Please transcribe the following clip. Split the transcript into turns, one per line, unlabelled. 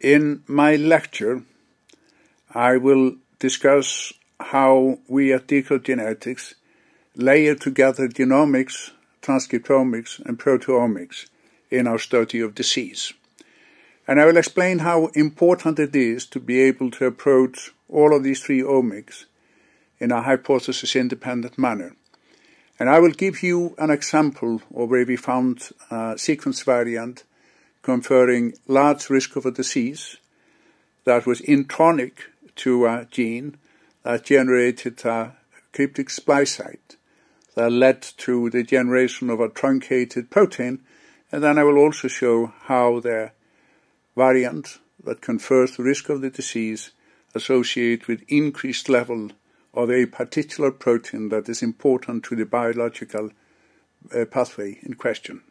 In my lecture, I will discuss how we at deCODE Genetics layer together genomics, transcriptomics, and proteomics in our study of disease. And I will explain how important it is to be able to approach all of these three omics in a hypothesis-independent manner. And I will give you an example of where we found a sequence variant conferring large risk of a disease that was intronic to a gene that generated a cryptic splice site that led to the generation of a truncated protein. And then I will also show how the variant that confers the risk of the disease associated with increased level of a particular protein that is important to the biological uh, pathway in question.